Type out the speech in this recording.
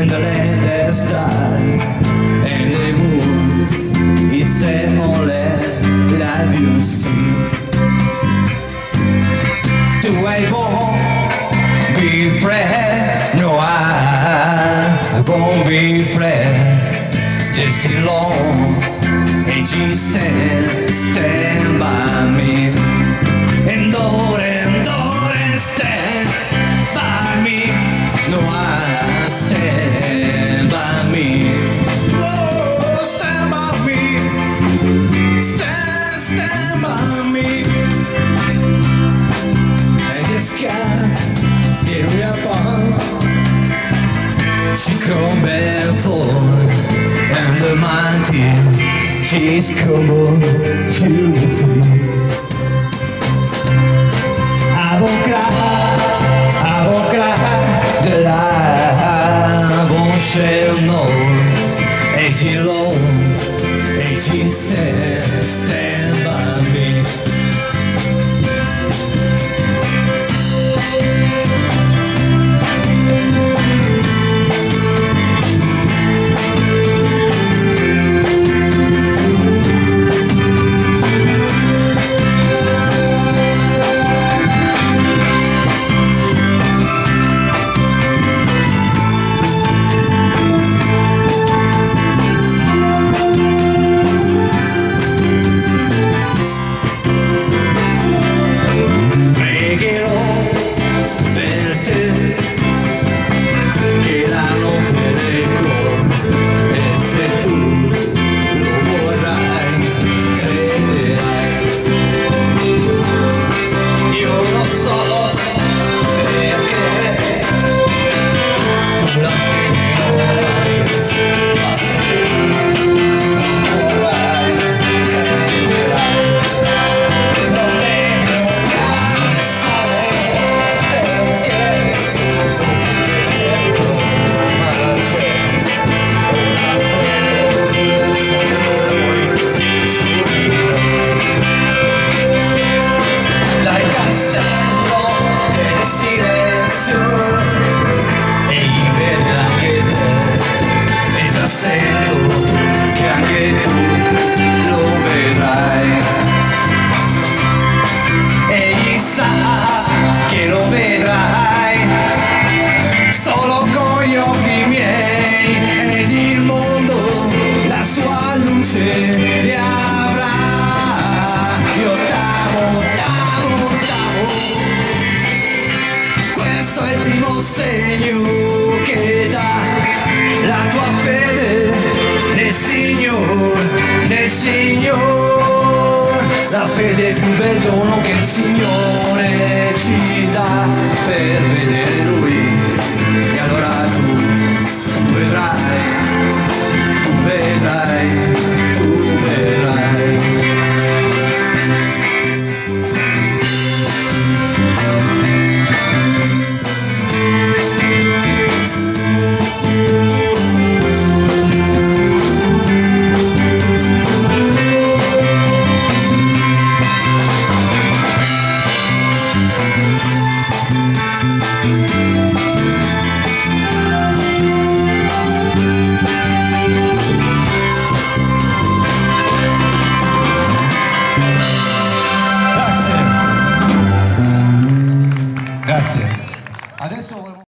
and the land has died and the moon is the only light you see. Do I won't be afraid no I won't be afraid just alone. And she stand stand by me. And don't she come for and the mountain she's coming to the sea. Stand, stand segno che dà la tua fede nel Signore, nel Signore, la fede è più bel dono che il Signore ci dà per vedere Lui. E allora tu, tu vedrai, tu vedrai.